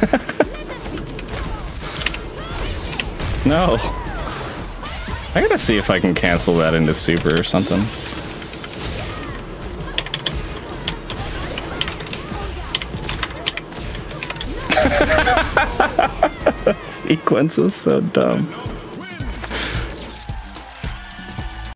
no. I gotta see if I can cancel that into super or something. that sequence was so dumb.